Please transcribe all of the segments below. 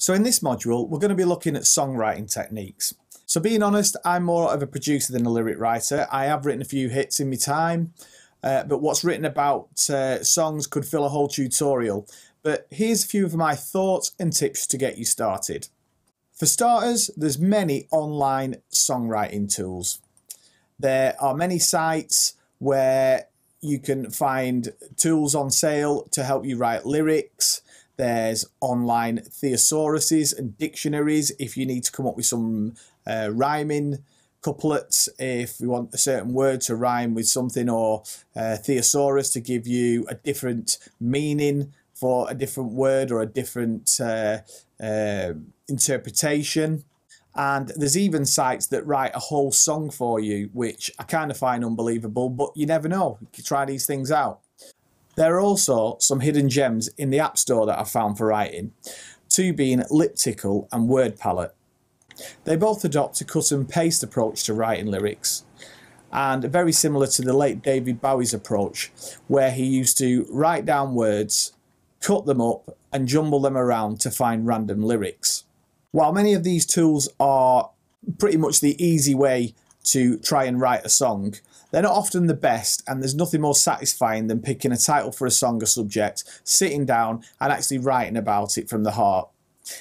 So in this module, we're going to be looking at songwriting techniques. So being honest, I'm more of a producer than a lyric writer. I have written a few hits in my time, uh, but what's written about uh, songs could fill a whole tutorial. But here's a few of my thoughts and tips to get you started. For starters, there's many online songwriting tools. There are many sites where you can find tools on sale to help you write lyrics. There's online thesauruses and dictionaries if you need to come up with some uh, rhyming couplets if you want a certain word to rhyme with something or uh, thesaurus to give you a different meaning for a different word or a different uh, uh, interpretation. And there's even sites that write a whole song for you, which I kind of find unbelievable, but you never know. You can try these things out. There are also some hidden gems in the App Store that I've found for writing, two being Liptikl and WordPalette. They both adopt a cut and paste approach to writing lyrics, and very similar to the late David Bowie's approach, where he used to write down words, cut them up, and jumble them around to find random lyrics. While many of these tools are pretty much the easy way to try and write a song, they're not often the best, and there's nothing more satisfying than picking a title for a song or subject, sitting down, and actually writing about it from the heart.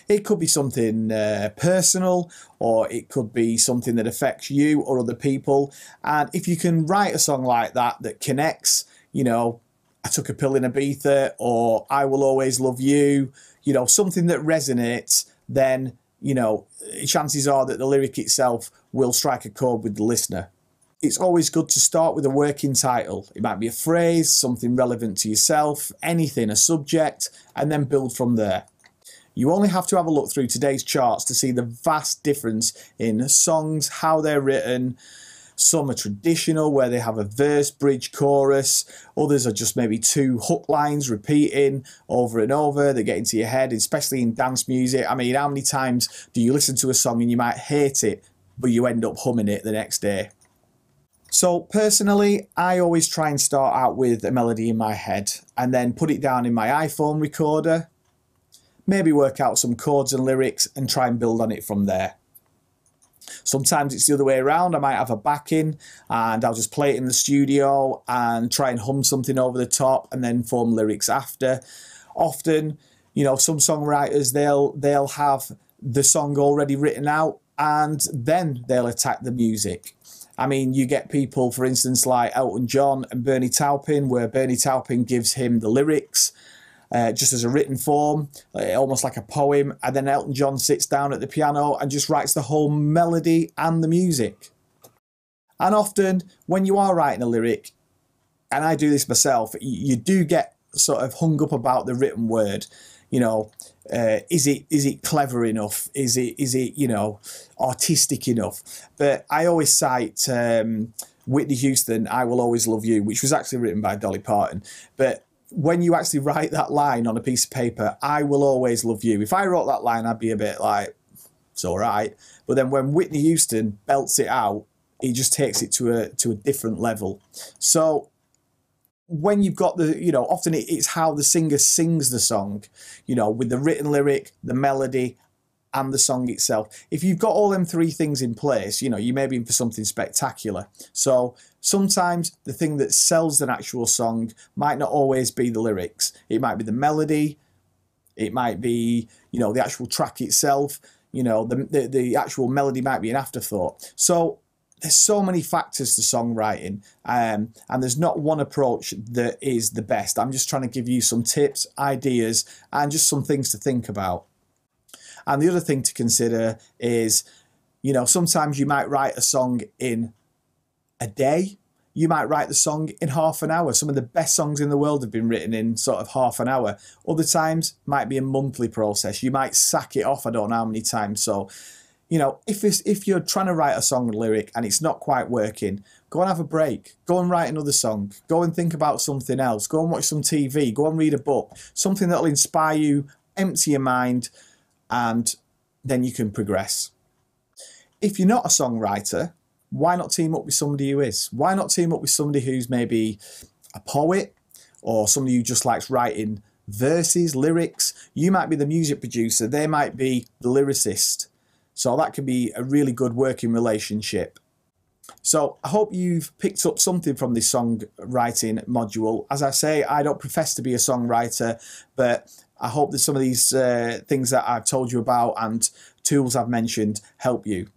It could be something uh, personal, or it could be something that affects you or other people. And if you can write a song like that that connects, you know, I took a pill in Ibiza, or I will always love you, you know, something that resonates, then, you know, chances are that the lyric itself will strike a chord with the listener it's always good to start with a working title. It might be a phrase, something relevant to yourself, anything, a subject, and then build from there. You only have to have a look through today's charts to see the vast difference in songs, how they're written. Some are traditional, where they have a verse, bridge, chorus. Others are just maybe two hook lines repeating over and over. They get into your head, especially in dance music. I mean, how many times do you listen to a song and you might hate it, but you end up humming it the next day? So personally, I always try and start out with a melody in my head and then put it down in my iPhone recorder, maybe work out some chords and lyrics and try and build on it from there. Sometimes it's the other way around. I might have a backing and I'll just play it in the studio and try and hum something over the top and then form lyrics after. Often, you know, some songwriters they'll they'll have the song already written out and then they'll attack the music. I mean, you get people, for instance, like Elton John and Bernie Taupin, where Bernie Taupin gives him the lyrics uh, just as a written form, uh, almost like a poem, and then Elton John sits down at the piano and just writes the whole melody and the music. And often, when you are writing a lyric, and I do this myself, you do get sort of hung up about the written word you know, uh, is it is it clever enough? Is it is it you know artistic enough? But I always cite um, Whitney Houston, "I Will Always Love You," which was actually written by Dolly Parton. But when you actually write that line on a piece of paper, "I will always love you," if I wrote that line, I'd be a bit like, "It's all right." But then when Whitney Houston belts it out, he just takes it to a to a different level. So when you've got the, you know, often it's how the singer sings the song, you know, with the written lyric, the melody, and the song itself. If you've got all them three things in place, you know, you may be in for something spectacular. So sometimes the thing that sells an actual song might not always be the lyrics. It might be the melody, it might be, you know, the actual track itself, you know, the, the, the actual melody might be an afterthought. So there's so many factors to songwriting um, and there's not one approach that is the best i'm just trying to give you some tips ideas and just some things to think about and the other thing to consider is you know sometimes you might write a song in a day you might write the song in half an hour some of the best songs in the world have been written in sort of half an hour other times might be a monthly process you might sack it off i don't know how many times so you know, if it's, if you're trying to write a song lyric and it's not quite working, go and have a break. Go and write another song. Go and think about something else. Go and watch some TV. Go and read a book. Something that'll inspire you, empty your mind, and then you can progress. If you're not a songwriter, why not team up with somebody who is? Why not team up with somebody who's maybe a poet or somebody who just likes writing verses, lyrics. You might be the music producer, they might be the lyricist. So that could be a really good working relationship. So I hope you've picked up something from this songwriting module. As I say, I don't profess to be a songwriter, but I hope that some of these uh, things that I've told you about and tools I've mentioned help you.